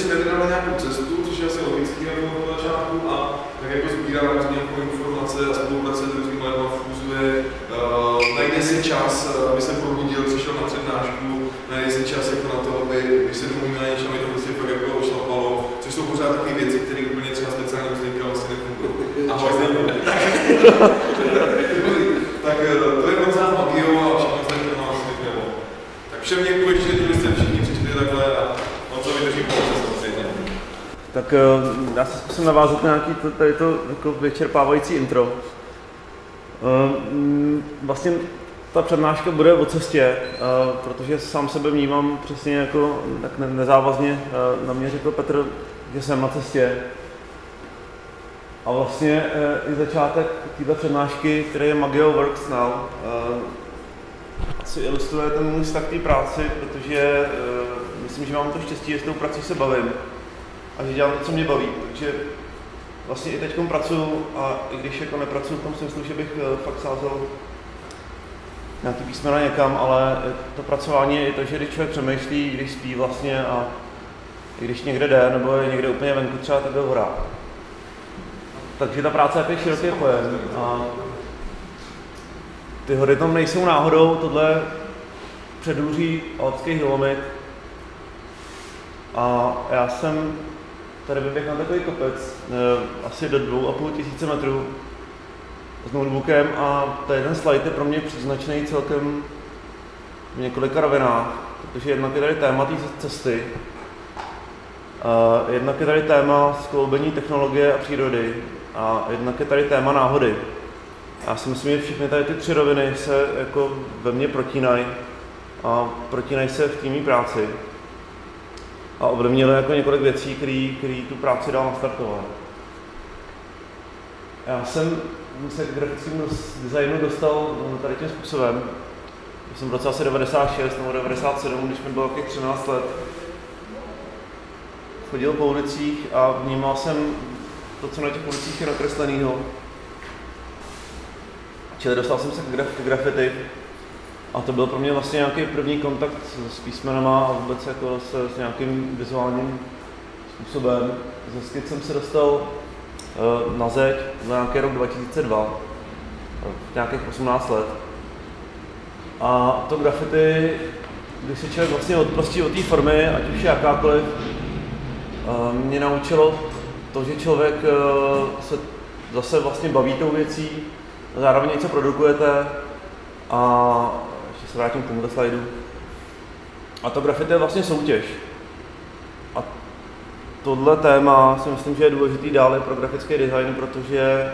si nevydal na nějakou cestu, což je asi logický na tom začátku a tak jako sbírá různé jako informace a spolupracuje s různými lidmi, fúzuje, uh, najde si čas, aby se probudil, přišel na přednášku, najde si čas jako na to, aby, když se domluví na něčem, aby to prostě fakt jako ošlapalo, což jsou pořád takové věci, které úplně třeba speciální myšlenka vlastně nefungují. Ahoj, tak to je moc magio a všechno se to má vlastně nebo. Tak všem děkuji ještě, že jste všichni přišli takhle a moc to vydržím pomoci samozřejmě. Tak já se zkusím navázat na nějaký to, tady to jako vyčerpávající intro. Vlastně ta přednáška bude o cestě, protože sám sebe vnímám přesně jako tak nezávazně. Na mě řekl Petr, že jsem na cestě. A vlastně i začátek této přednášky, který je Magio Works Now, asi ilustruje ten můj vztah té práci, protože myslím, že mám to štěstí, že s tou prací se bavím a že dělám to, co mě baví. Takže vlastně i teď pracuju a i když jako nepracuju v tom smyslu, že bych fakt sázel nějaký písmena někam, ale to pracování je to, že když člověk přemýšlí, když spí vlastně a i když někde jde, nebo je někde úplně venku třeba, tak je hora. Takže ta práce je široký pojem. A ty hory tam nejsou náhodou, tohle předůří Alpský hilomit. A já jsem tady vyběhl na takový kopec, asi do dvou a půl tisíce metrů s notebookem a ten slide je pro mě příznačný celkem v několika rovinách, protože jednak je tady téma té cesty, uh, jednak je tady téma skloubení technologie a přírody a jednak je tady téma náhody. Já si myslím, že všechny tady ty tři roviny se jako ve mně protínají a protínají se v týmní práci a ovlivnily jako několik věcí, které tu práci dál nastartovaly. Já jsem se k grafickému designu dostal tady tím způsobem. Já jsem v roce asi 96 nebo 97, když mi bylo takových 13 let, chodil po ulicích a vnímal jsem to, co na těch ulicích je nakreslenýho. Čili dostal jsem se k, graf- k graffiti a to byl pro mě vlastně nějaký první kontakt s písmenama a vůbec jako se, s nějakým vizuálním způsobem. Ze skit jsem se dostal uh, na zeď na nějaký rok 2002, nějakých 18 let. A to graffiti, když se člověk vlastně odprostí od té formy, ať už je jakákoliv, uh, mě naučilo to, že člověk uh, se zase vlastně baví tou věcí, zároveň něco produkujete a se vrátím k tomuto slajdu. A to graffiti je vlastně soutěž. A tohle téma si myslím, že je důležitý dále pro grafický design, protože,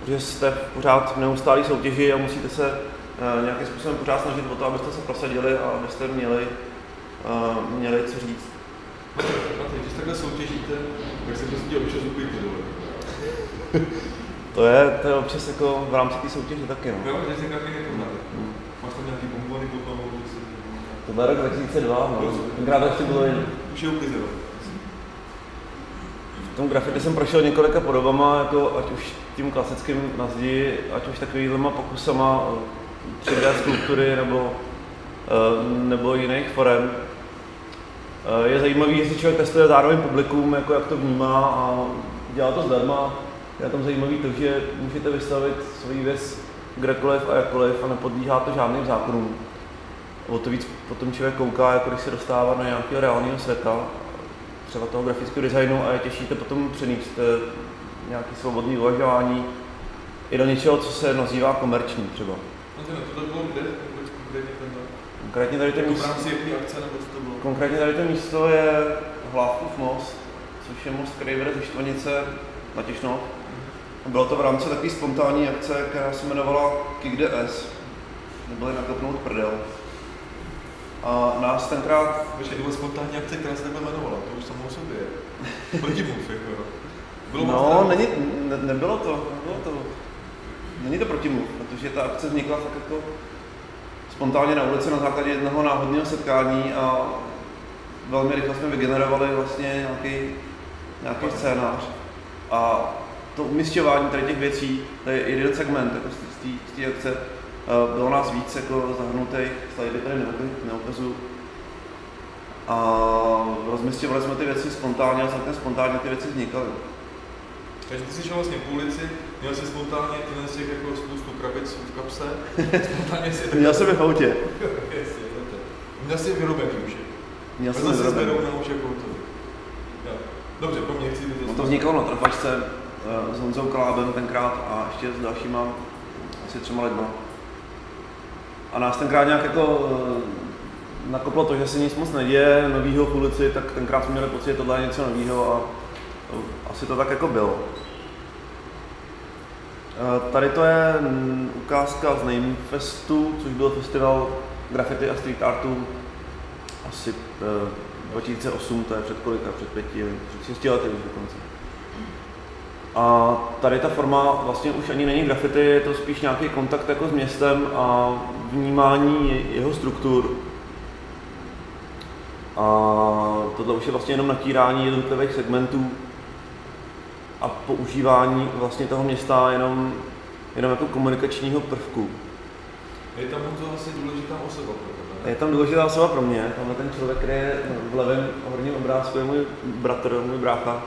protože jste pořád v neustálé soutěži a musíte se uh, nějakým způsobem pořád snažit o to, abyste se prosadili a abyste měli, uh, měli co říct. Když takhle soutěžíte, tak se prostě občas To je, to je občas jako v rámci té soutěže taky, no. Jo, že si taky nepoznáte. Máš tam nějaký bombony potom, že si... To byl rok 2002, no. Tenkrát ještě bylo jiný. Už je uklizeno. V tom grafiky jsem prošel několika podobama, jako ať už tím klasickým na zdi, ať už takovýhlema pokusama 3D skulptury nebo, nebo jiných forem. Je zajímavý, že si člověk testuje zároveň publikum, jako jak to vnímá a dělá to zdarma. Je tam zajímavý to, že můžete vystavit svůj věc kdekoliv a jakkoliv a nepodlíhá to žádným zákonům. O to víc potom člověk kouká, jako když se dostává do nějakého reálného světa, třeba toho grafického designu a je těžší to potom přenést nějaký svobodný uvažování i do něčeho, co se nazývá komerční třeba. No to bylo kde? Konkrétně Konkrétně tady to jako místo, v rámci jaký akce nebo co to bylo? konkrétně tady to místo je Hlávkův most, což je most, který vede ze Štvanice na Těšnov. A Bylo to v rámci takové spontánní akce, která se jmenovala Kick the S. Neboli nakopnout prdel. A nás tenkrát to byla spontánní akce, která se takhle jmenovala, to už samo o sobě je. Protimluv, jako jo. Bylo No, není, ne, nebylo to, nebylo to. Není to protimluv, protože ta akce vznikla tak jako spontánně na ulici na základě jednoho náhodného setkání a velmi rychle jsme vygenerovali vlastně nějaký, nějaký scénář. A to umistěvání tady těch věcí, to je jeden segment jako z té akce. Eh, Bylo nás víc jako zahrnutých, slidy tady neuka- neukazuju. A rozmistěvali jsme ty věci spontánně a celkem spontánně ty věci vznikaly. Takže ty jsi šel vlastně po ulici, měl jsi spontánně tyhle z těch jako spoustu krabic v kapse, spontánně si Měl jsem je v autě. Měl jsi vyrobený už. Měl jsem vyrobený. zberou na už jako to. Dobře, po mně chci No to vzniklo na trafačce eh, s Honzou Kalábem tenkrát a ještě s dalšíma asi třema lidma. A nás tenkrát nějak jako eh, nakoplo to, že se nic moc neděje novýho v ulici, tak tenkrát jsme měli pocit, že tohle je něco novýho a eh, asi to tak jako bylo. Eh, Tady to je mm, ukázka z Name Festu, což byl festival graffiti a street artu asi eh, 2008, to je před kolika, před pěti, před šesti lety už dokonce. A tady ta forma vlastně už ani není graffiti, je to spíš nějaký kontakt jako s městem a vnímání jeho struktur. A tohle už je vlastně jenom natírání jednotlivých segmentů a používání vlastně toho města jenom, jenom jako komunikačního prvku. Je tam to asi důležitá osoba pro tebe. Je tam důležitá osoba pro mě, tamhle ten člověk, který je v levém horním obrázku, je můj bratr, můj brácha.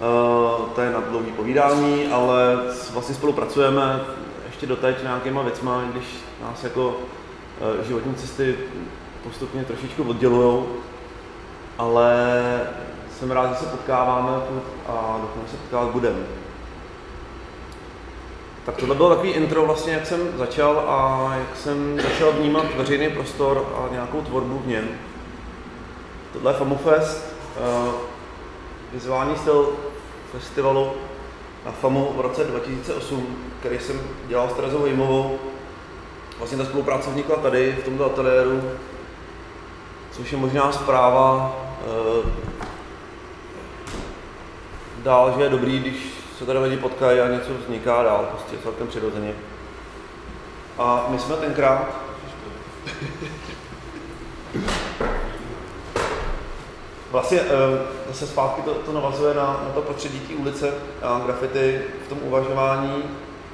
Uh, to je na dlouhý povídání, ale vlastně spolupracujeme ještě doteď nějakýma věcma, když nás jako uh, životní cesty postupně trošičku oddělujou, ale jsem rád, že se potkáváme a doufám, že se potkávat budeme. Tak tohle bylo takový intro vlastně, jak jsem začal a jak jsem začal vnímat veřejný prostor a nějakou tvorbu v něm. Tohle je FamuFest, eh, vizuální styl festivalu na FAMu v roce 2008, který jsem dělal s Terezou Hejmovou. Vlastně ta spolupráce vznikla tady, v tomto ateliéru, což je možná zpráva eh, dál, že je dobrý, když se tady lidi potkají a něco vzniká dál, prostě celkem přirozeně. A my jsme tenkrát, vlastně eh, zase zpátky to, to navazuje na, na to prostředí té ulice a graffiti v tom uvažování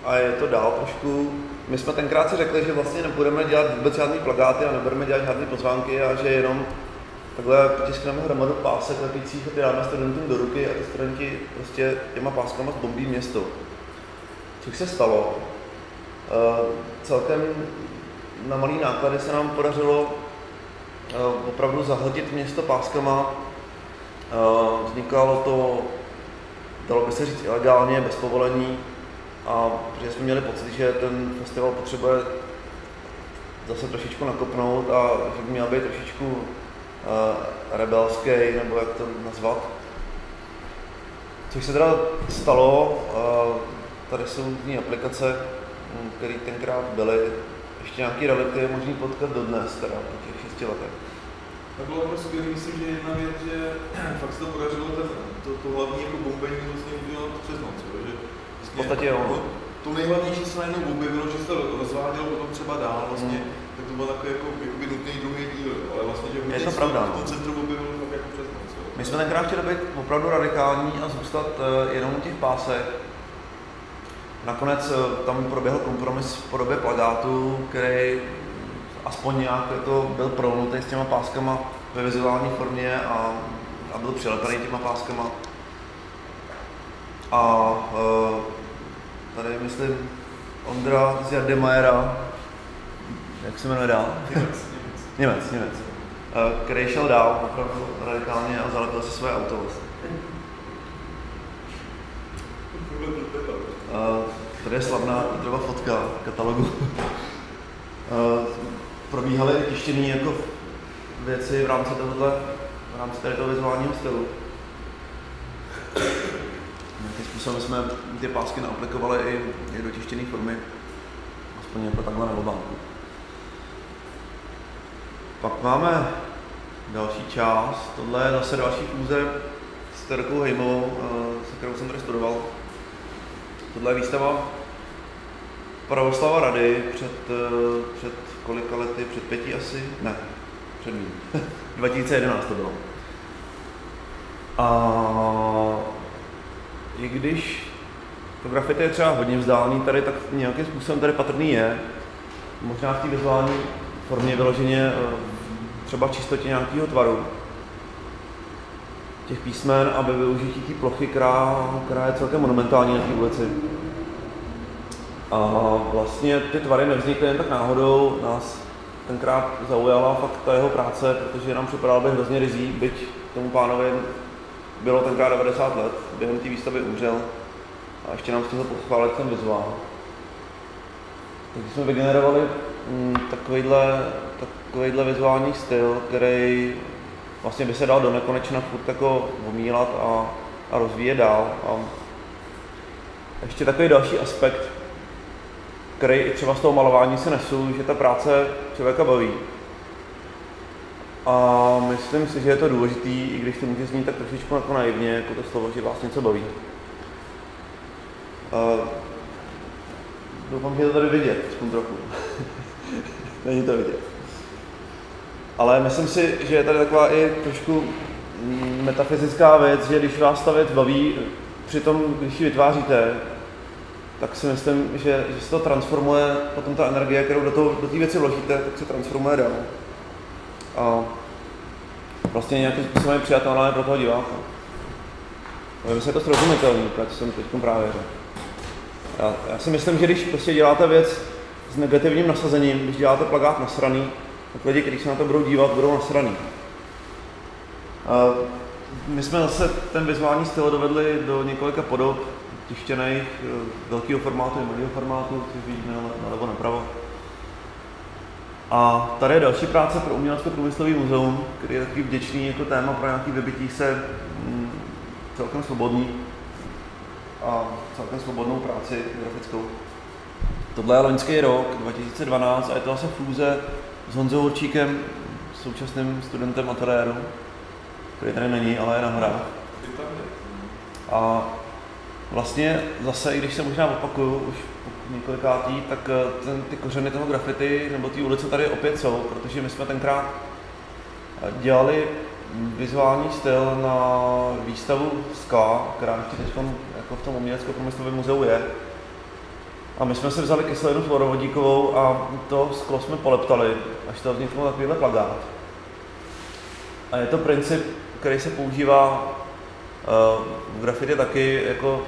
a je to dál trošku. My jsme tenkrát si řekli, že vlastně nebudeme dělat vůbec žádný plagáty a nebudeme dělat žádné pozvánky a že jenom takhle potiskneme hromadu pásek lepících a ty dáme studentům do ruky a ty studenti prostě těma páskama zbombí město. Což se stalo. Uh, celkem na malý náklady se nám podařilo uh, opravdu zahltit město páskama. Uh, vznikalo to, dalo by se říct, ilegálně, bez povolení. A protože jsme měli pocit, že ten festival potřebuje zase trošičku nakopnout a že by měl být trošičku uh, rebelský, nebo jak to nazvat. Což se teda stalo, uh, tady jsou různé aplikace, mm, které tenkrát byly, ještě nějaký relikty je možný potkat dodnes, teda po těch šesti letech. Tak bylo opravdu skvělý, myslím, že jedna věc, že fakt se to podařilo ten, to, to hlavní jako bombení vlastně udělat přes noc, jo, že vlastně, V podstatě jo. no, to nejhlavnější se najednou objevilo, že se to rozvádělo potom třeba dál vlastně, Mm. tak to byl takový jako, jakoby nutný druhý díl, jo, ale vlastně, že hodně Je to pravda, v no. tom centru objevilo fakt jako přes noc, jo. My jsme tenkrát chtěli být opravdu radikální a zůstat eh, jenom u těch pásek. Nakonec eh, tam proběhl kompromis v podobě plagátu, který aspoň nějak jako byl prolnutý s těma páskama ve vizuální formě a, a byl přilepený těma páskama. A eh, tady myslím Ondra z Jardemajera, jak se jmenuje dál? Němec, Němec, Němec. Eh, který šel dál opravdu radikálně a zalepil si svoje auto. vlastně. Eh, Tady je slavná Petrova fotka katalogu. Probíhaly i tištěný jako věci v rámci tohohle, v rámci tady toho vizuálního stylu. Nějakým způsobem jsme ty pásky naaplikovali i, i do tištěné formy, aspoň jako takhle na obálku. Pak máme další část, tohle je zase další fůze s Terkou Hejmovou, eh, se kterou jsem tady studoval. Tohle je výstava Pravoslava Rady před, eh, před kolika lety, před pěti asi? Ne, před mým. 2011 to bylo. A i když to grafity je třeba hodně vzdálený tady, tak nějakým způsobem tady patrný je. Možná v té vizuální formě vyloženě eh, třeba čistotě nějakého tvaru těch písmen a ve využití té plochy, která, která je celkem monumentální na té ulici. A vlastně ty tvary nevznikly jen tak náhodou, nás tenkrát zaujala fakt ta jeho práce, protože nám připadal by hrozně rizí, byť tomu pánovi bylo tenkrát 90 let, během té výstavy umřel a ještě nám stihl pochválit ten vizuál. Takže jsme vygenerovali mm, takovýhle, takovýhle vizuální styl, který vlastně by se dal do nekonečna furt jako omílat a, a rozvíjet dál. A ještě takový další aspekt, který i třeba z toho malování se nesu, že ta práce člověka baví. A myslím si, že je to důležitý, i když to může znít tak trošičku jako naivně, jako to slovo, že vás něco baví. Uh, doufám, že je to tady vidět, aspoň trochu. Není to vidět. Ale myslím si, že je tady taková i trošku mm, metafyzická věc, že když vás ta věc baví, přitom, když ji vytváříte, tak si myslím, že, že se to transformuje, potom ta energie, kterou do, toho, do té věci vložíte, tak se transformuje dál. A vlastně nějakým způsobem je přijatelné pro toho diváka. Ale je to srozumitelný, tak jsem teď právě řekl. Já, já, si myslím, že když prostě děláte věc s negativním nasazením, když děláte plagát nasraný, tak lidi, kteří se na to budou dívat, budou nasraný. A my jsme zase ten vizuální styl dovedli do několika podob, tištěných, eh, velkého formátu i malého formátu, což vidíme nalevo napravo. A tady je další práce pro Umělecko-průmyslový muzeum, který je takový vděčný jako téma pro nějaký vybití se mm, celkem svobodný a celkem svobodnou práci grafickou. Tohle je loňský rok, 2012, a je to zase fůze s Honzou Určíkem, současným studentem ateliéru, který tady není, ale je na hrách. A vlastně zase, i když se možná opakuju už několikátý, tak eh, ten, ty kořeny toho grafity nebo ty ulice tady opět jsou, protože my jsme tenkrát eh, dělali vizuální styl na výstavu SKA, která ještě teď jako v tom umělecko-průmyslovém muzeu je. A my jsme si vzali kyselinu fluorovodíkovou a to sklo jsme poleptali, až to vzniklo takovýhle plagát. A je to princip, který se používá uh, v grafitě taky jako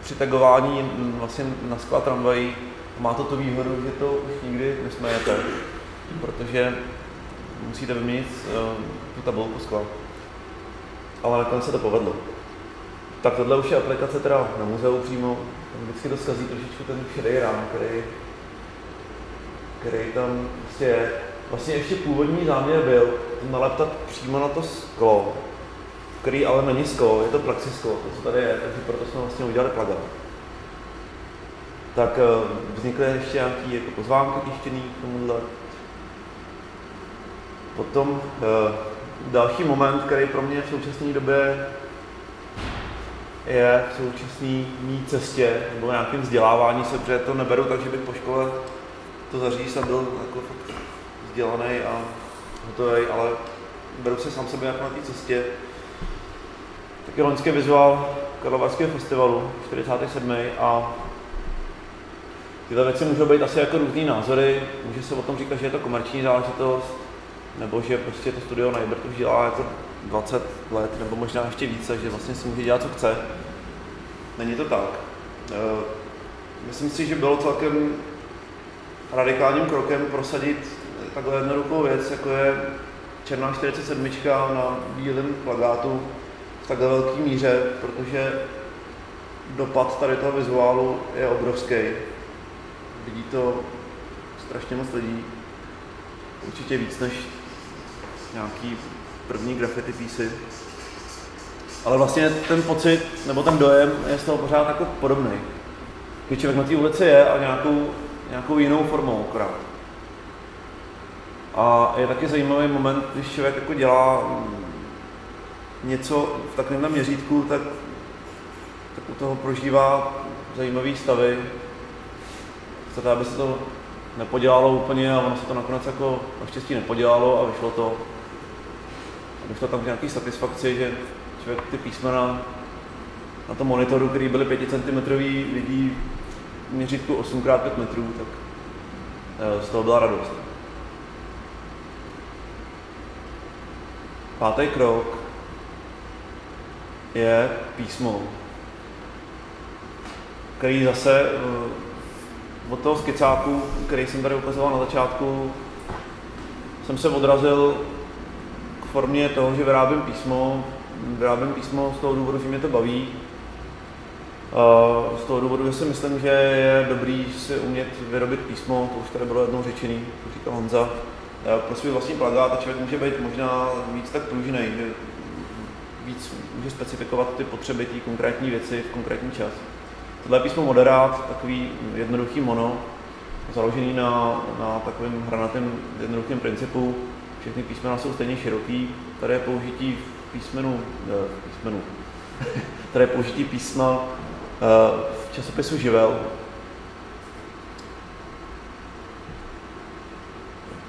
při tagování vlastně na skla tramvají. Má to tu výhodu, že to už nikdy nesmejete, protože musíte vyměnit uh, tu tabulku skla. Ale nakonec se to povedlo. Tak tohle už je aplikace teda na muzeu přímo. Vždycky to trošičku ten šedý rám, který, který tam prostě je. Vlastně ještě původní záměr byl naleptat přímo na to sklo, který ale není sklo, je to plexisklo, to co tady je, takže proto jsme vlastně udělali plagát. Tak eh, vznikly ještě nějaké jako pozvánky tištěný k tomuhle. Potom eh, další moment, který pro mě v současné době je v současné mý cestě nebo nějakým vzdělávání se, protože to neberu tak, že bych po škole to zaříz a byl jako vzdělaný a hotový, ale beru se sám sebe jako na té cestě. Taky loňský vizuál Karlovarského festivalu, 47. a tyhle věci můžou být asi jako různý názory. Může se o tom říkat, že je to komerční záležitost, nebo že prostě to studio Najbert už dělá jako 20 let, nebo možná ještě více, že vlastně si může dělat, co chce. Není to tak. Eh, myslím si, že bylo celkem radikálním krokem prosadit takhle jednoduchou věc, jako je černá 47 na bílém plagátu takhle velké míře, protože dopad tady toho vizuálu je obrovský. Vidí to strašně moc lidí. Určitě víc než nějaký první graffiti písy. Ale vlastně ten pocit, nebo ten dojem je z toho pořád jako podobný. Když člověk na té ulici je a nějakou, nějakou jinou formou akorát. A je taky zajímavý moment, když člověk jako dělá něco v takovém měřítku, tak, tak u toho prožívá zajímavé stavy. Chcete, aby se to nepodělalo úplně a ono se to nakonec jako naštěstí nepodělalo a vyšlo to. A došlo tam nějaký satisfakci, že člověk ty písmena na tom monitoru, který byly 5 cm, vidí měřítku 8x5 metrů, tak eh, z toho byla radost. Pátý krok je písmo, který zase eh, od toho skicáku, který jsem tady ukazoval na začátku, jsem se odrazil k formě toho, že vyrábím písmo. Vyrábím písmo z toho důvodu, že mě to baví. Z toho důvodu, že si myslím, že je dobrý si umět vyrobit písmo, to už tady bylo jednou řečený, to říkal Honza, pro svůj vlastní plagát a člověk může být možná víc tak pružný, že víc může specifikovat ty potřeby té konkrétní věci v konkrétní čas. Tohle je písmo moderát, takový jednoduchý mono, založený na, na takovém hranatém jednoduchém principu. Všechny písmena jsou stejně široký. Tady je použití písmenu, eh, písmenu. tady je použití písma eh, v časopisu Živel,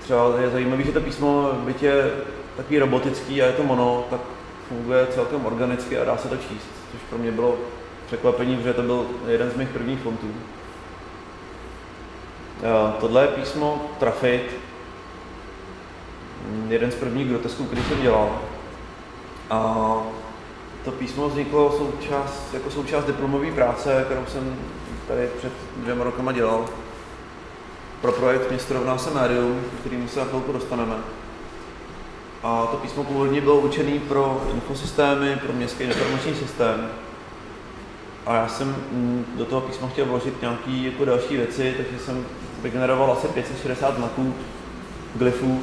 třeba je zajímavé, že to písmo, byť je takový robotický a je to mono, tak funguje celkem organicky a dá se to číst, což pro mě bylo překvapení, protože to byl jeden z mých prvních fontů. Tohle je písmo Trafit, jeden z prvních grotesků, který jsem dělal. A to písmo vzniklo součást, jako součást diplomové práce, kterou jsem tady před dvěma rokama dělal pro projekt Město rovná se médium, kterým se na chvilku dostaneme. A to písmo původně bylo určené pro infosystémy, pro městský informační systém. A já jsem mm, do toho písma chtěl vložit nějaké jako další věci, takže jsem vygeneroval asi 560 znaků, glyfů,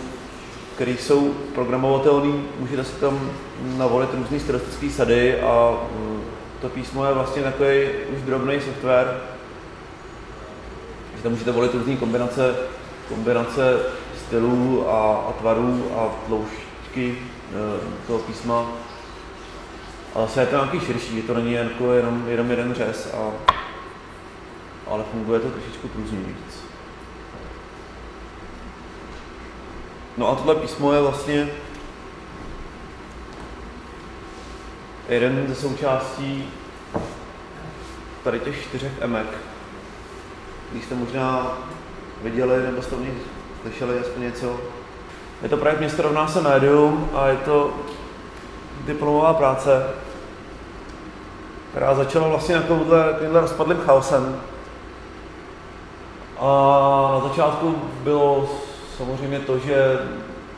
které jsou programovatelné. Můžete si tam navolit různé stylistické sady a mm, to písmo je vlastně takový už drobný software, tam můžete volit různé kombinace, kombinace stylů a, a tvarů a tloušťky e, toho písma. Ale se je to nějaký širší, to není jako jenom, jenom jeden řez, a, ale funguje to trošičku průzněji No a tohle písmo je vlastně jeden ze součástí tady těch čtyřech emek, když jste možná viděli nebo jste o nich slyšeli aspoň něco. Je to projekt Město rovná se médium a je to diplomová práce, která začala vlastně jako takovýmhle rozpadlým chaosem. A na začátku bylo samozřejmě to, že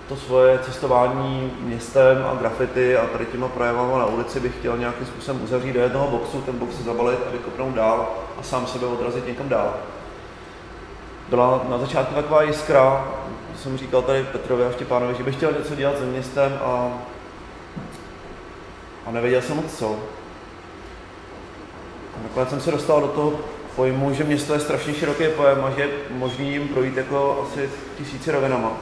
to svoje cestování městem a grafity a tady těma projevama na ulici bych chtěl nějakým způsobem uzavřít do jednoho boxu, ten box zabalit a vykopnout dál a sám sebe odrazit někam dál byla na začátku taková jiskra, jsem říkal tady Petrovi a Štěpánovi, že bych chtěl něco dělat se městem a, a nevěděl jsem moc co. A nakonec jsem se dostal do toho pojmu, že město je strašně široký pojem a že je možný jim projít jako asi tisíci rovinama.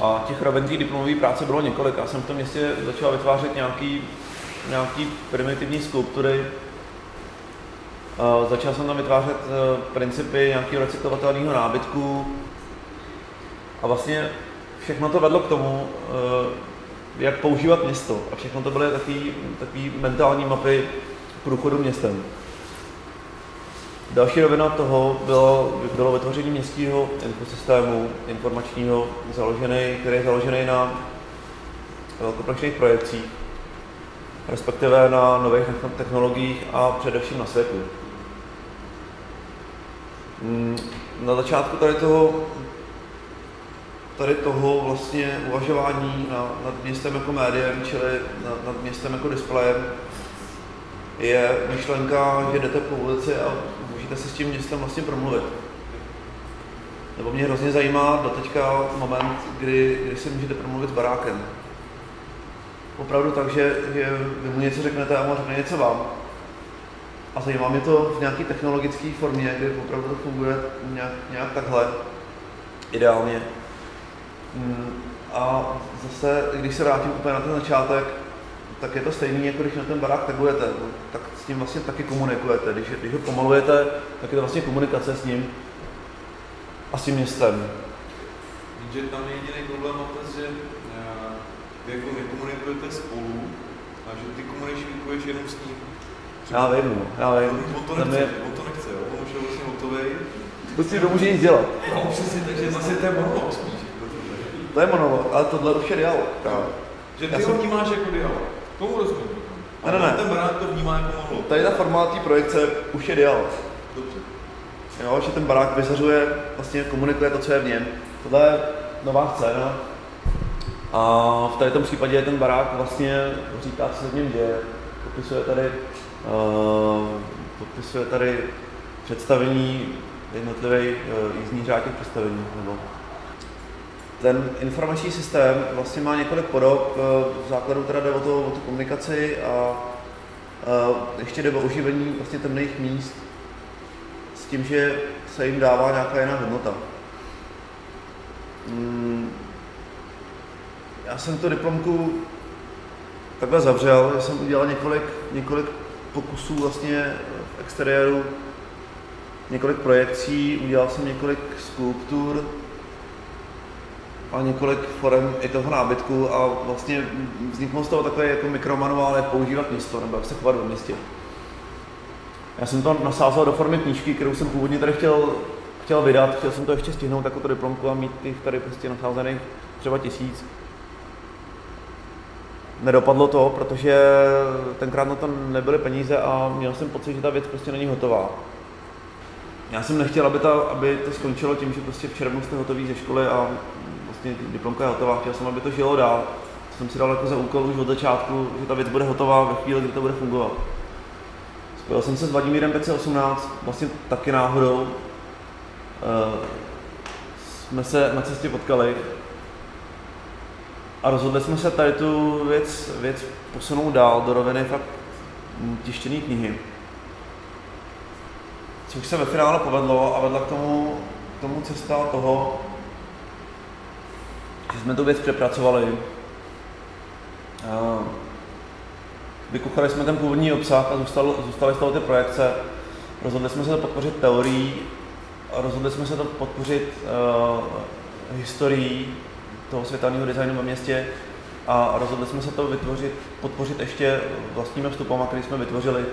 A těch rovin diplomové práce bylo několik. Já jsem v tom městě začal vytvářet nějaký, nějaký primitivní skulptury, Uh, začal jsem tam vytvářet uh, principy nějakého recyklovatelného nábytku a vlastně všechno to vedlo k tomu, uh, jak používat město. A všechno to byly takové mentální mapy průchodu městem. Další rovina toho bylo, bylo vytvoření městského infosystému informačního, založený, který je založený na velkoplošných projekcích. respektive na nových technologiích a především na světu. Mm, na začátku tady toho, tady toho vlastně uvažování na, nad městem jako médiem, čili nad, nad městem jako displejem, je myšlenka, že jdete po ulici a můžete se s tím městem vlastně promluvit. Nebo mě hrozně zajímá do teďka moment, kdy, kdy si můžete promluvit s barákem. Opravdu tak, že, že vy mu něco řeknete a on řekne něco vám. A zajímá mě to v nějaké technologické formě, kdy opravdu to funguje nějak, nějak takhle, ideálně. Mm, a zase, když se vrátím úplně na ten začátek, tak je to stejný, jako když na ten barák tagujete, tak s ním vlastně taky komunikujete. Když, když ho pomalujete, tak je to vlastně komunikace s ním a s tím městem. Že tam je jediný problém je, že eh, vy jako nekomunikujete spolu a že ty komunikuješ jenom s ním. Já vím, no, já vím. On to nechce, je... on to nechce, jo. on už je vlastně hotový. Prostě to může nic dělat. No, přesně, takže zase to je monolog spíš. To je monolog, ale tohle už je dialog. Že ty ho vnímáš jako dialog. Tomu rozumím. Ne, ne, ne. Ten barák to vnímá jako monolog. Tady ta forma té projekce už je dialog. Dobře. Jo, že ten barák vyzařuje, vlastně komunikuje to, co je v něm. Tohle je nová scéna. A v tady tom případě ten barák vlastně říká, co se v něm děje. Popisuje tady, popisuje tady představení jednotlivých uh, jízdních řád těch představení. Nebo ten informační systém vlastně má několik podob. V základu teda jde o, to, o tu komunikaci a ještě jde o oživení vlastně temných míst s tím, že se jim dává nějaká jiná hodnota. Mm, já jsem tu diplomku takhle zavřel, já jsem udělal několik, několik pokusů vlastně v exteriéru, několik projekcí, udělal jsem několik skulptur, a několik forem i toho nábytku a vlastně vzniklo z toho takové jako mikromanuál, jak používat město nebo jak se chovat v městě. Já jsem to nasázal do formy knížky, kterou jsem původně tady chtěl, chtěl vydat, chtěl jsem to ještě stihnout jako to diplomku a mít těch tady prostě nasázených třeba tisíc. Nedopadlo to, protože tenkrát na to nebyly peníze a měl jsem pocit, že ta věc prostě není hotová. Já jsem nechtěl, aby, ta, aby to skončilo tím, že prostě v červnu jste hotový ze školy a vlastně diplomka je hotová, chtěl jsem, aby to žilo dál. To jsem si dal jako za úkol už od začátku, že ta věc bude hotová ve chvíli, kdy to bude fungovat. Spojil jsem se s Vladimírem PC18, vlastně taky náhodou. Uh, jsme se na cestě potkali a rozhodli jsme se tady tu věc, věc posunout dál do roviny fakt tištěné knihy. Což se ve finále povedlo a vedla k tomu, k tomu cesta toho, že jsme tu věc přepracovali. Vykuchali jsme ten původní obsah a zůstalo, zůstaly z toho ty projekce. Rozhodli jsme se to podpořit teorií, rozhodli jsme se to podpořit uh, historií toho světelného designu ve městě a rozhodli jsme se to vytvořit, podpořit ještě vlastními vstupama, který jsme vytvořili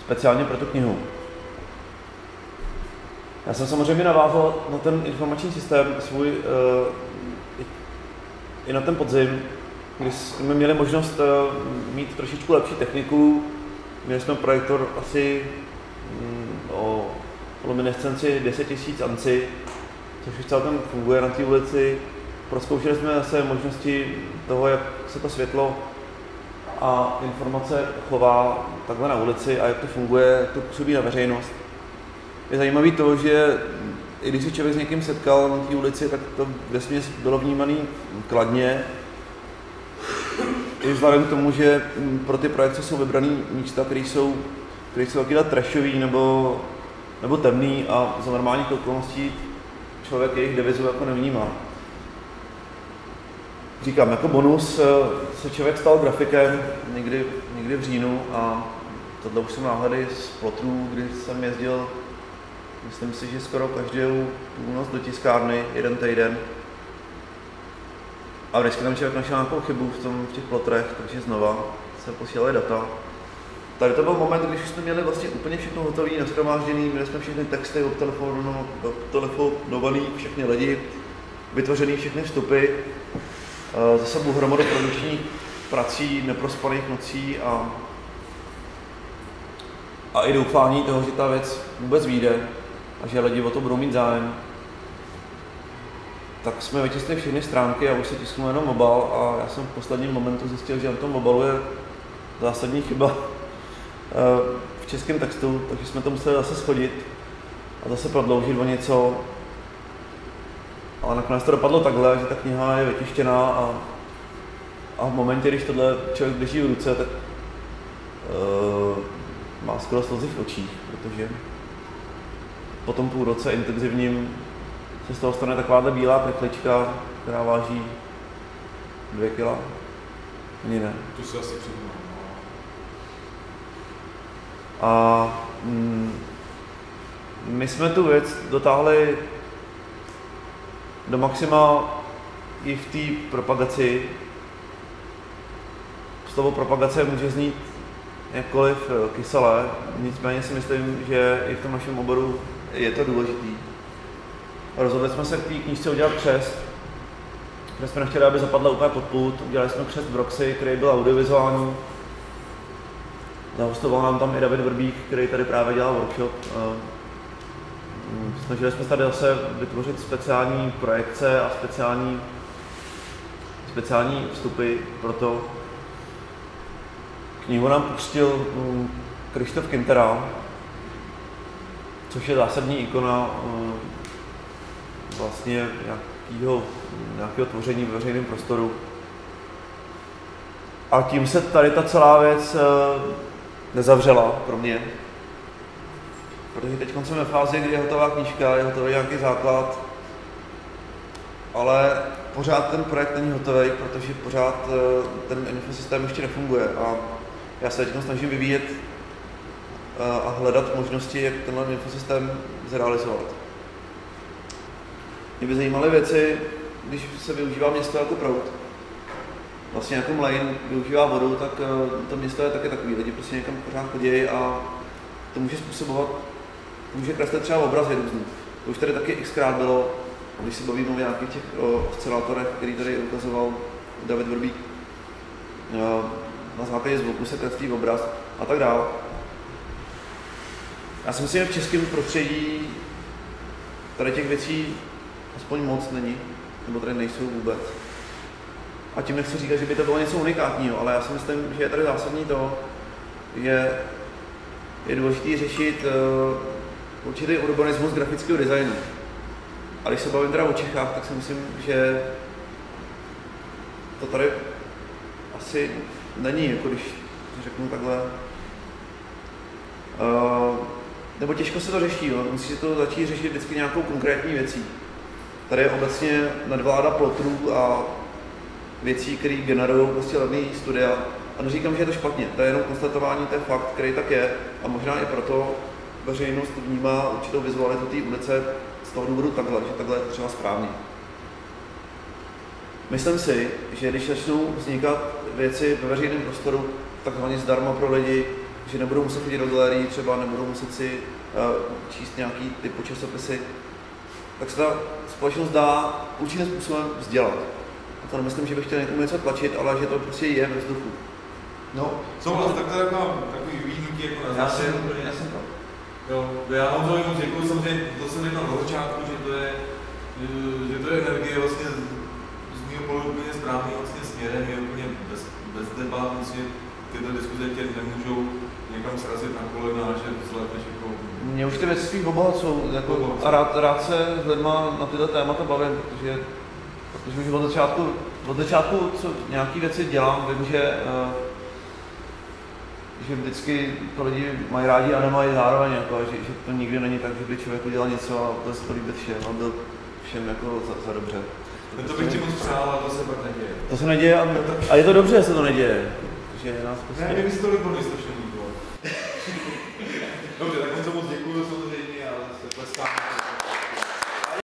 speciálně pro tu knihu. Já jsem samozřejmě navázal na ten informační systém svůj uh, i na ten podzim, kdy jsme měli možnost uh, mít trošičku lepší techniku. Měli jsme projektor asi um, o luminescenci 10 000 anci, což už celkem funguje na té ulici. Proskoušeli jsme zase možnosti toho, jak se to světlo a informace chová takhle na ulici a jak to funguje, jak to působí na veřejnost. Je zajímavé to, že i když se člověk s někým setkal na té ulici, tak to vesměs bylo vnímané kladně. I vzhledem k tomu, že pro ty projekce jsou vybrané místa, které jsou, které jsou taky trashový nebo, nebo temný a za normálních okolností člověk jejich devizu jako nevnímá. Říkám, jako bonus eh, se člověk stal grafikem někdy, někdy v říjnu a tohle už jsou náhledy z plotrů, kdy jsem jezdil Myslím si, že skoro každou půlnoc do tiskárny, jeden týden. A vždycky tam člověk našel nějakou chybu v, tom, v těch plotrech, takže znova se posílaly data. Tady to byl moment, když jsme měli vlastně úplně všechno hotové, nashromážděné, měli jsme všechny texty obtelefonovaný, všechny lidi, vytvořený všechny vstupy, za sebou hromadu produkčních prací, neprospaných nocí a, a i doufání toho, že ta věc vůbec vyjde a že lidi o to budou mít zájem, tak jsme vytiskli všechny stránky a už se tisknu jenom mobile a já jsem v posledním momentu zjistil, že na tom mobilu je zásadní chyba eh, v českém textu, takže jsme to museli zase schodit a zase prodloužit o něco. Ale nakonec to dopadlo takhle, že ta kniha je vytištěná a, a v momentě, když tohle člověk drží v ruce, tak uh, má skoro slzy v očích, protože po tom půl roce intenzivním se z toho stane takováhle bílá peklička, která váží dvě kila. Ani ne. Tu si asi přiznám. A mm, my jsme tu věc dotáhli do maxima i v té propagaci. Slovo propagace může znít jakkoliv eh, kyselé, nicméně si myslím, že i v tom našem oboru je to důležitý. Rozhodli jsme se k té knížce udělat křest, protože jsme nechtěli, aby zapadla úplně pod pult. Udělali jsme křest v Roxy, který byl audiovizuální, Zahostoval nám tam i David Vrbík, který tady právě dělal workshop. Snažili jsme tady zase vytvořit speciální projekce a speciální, speciální vstupy pro to. Knihu nám pustil mm, Krištof Kintera, což je zásadní ikona mm, vlastně nějakého, nějakého tvoření ve veřejném prostoru. A tím se tady ta celá věc nezavřela pro mě. Protože teď jsme ve fázi, kdy je hotová knížka, je hotový nějaký základ, ale pořád ten projekt není hotový, protože pořád eh, ten infosystém ještě nefunguje a já se teď snažím vyvíjet eh, a hledat možnosti, jak tenhle infosystém zrealizovat. Mě by zajímaly věci, když se využívá město jako proud vlastně jako mlejn využívá vodu, tak eh, to město je taky takový, lidi prostě někam pořád chodí a to může způsobovat, může kreslit třeba obrazy různý. To už tady taky xkrát bylo, když se bavíme o nějakých těch oscilátorech, který tady ukazoval David Vrbík, eh, na základě zvuku se kreslí obraz a tak dále. Já si myslím, že v českém prostředí tady těch věcí aspoň moc není, nebo tady nejsou vůbec. A tím nechci říkat, že by to bylo něco unikátního, ale já si myslím, že je tady zásadní to, že je důležité řešit uh, určitý urbanismus grafického designu. A když se bavím teda o Čechách, tak si myslím, že to tady asi není, jako když řeknu takhle. Uh, nebo těžko se to řeší, jo. musí se to začít řešit vždycky nějakou konkrétní věcí. Tady je obecně nadvláda plotrů a věcí, které generují prostě levný studia. A neříkám, že je to špatně, to je jenom konstatování, to je fakt, který tak je. A možná i proto veřejnost vnímá určitou vizualitu té ulice z toho důvodu takhle, že takhle je to třeba správně. Myslím si, že když začnou vznikat věci ve veřejném prostoru takzvaně zdarma pro lidi, že nebudou muset chodit do galerii, třeba nebudou muset si uh, číst nějaký typ časopisy, tak se ta společnost dá určitým způsobem vzdělat. A to nemyslím, že bych chtěl někomu něco tlačit, ale že to prostě je ve vzduchu. No, souhlas, tak to je takový výjimky jako na já jsem, já. Jo, já vám to moc děkuji, samozřejmě, to jsem říkal na začátku, že to je, že to je energie vlastně z mého pohledu úplně správný vlastně směrem, je úplně bez, bez debat, vlastně tyto diskuze tě nemůžou někam srazit na kolena, že zlepneš jako... Mě už ty věci spíš obohacují, jako, a rád, rád se s lidma na tyto témata bavím, protože protože už od začátku, od začátku, co nějaké věci dělám, vím, že, uh, že vždycky to lidi mají rádi a nemají zároveň, jako, že, že, to nikdy není tak, že by člověk udělal něco a bude se to líbit všem a byl všem jako za, za dobře. No to bych ti moc přál, ale to se pak neděje. To se neděje a, a je to dobře, že se to neděje. Že nás prostě... Ne, mi se to líbilo, strašně líbilo. Dobře, tak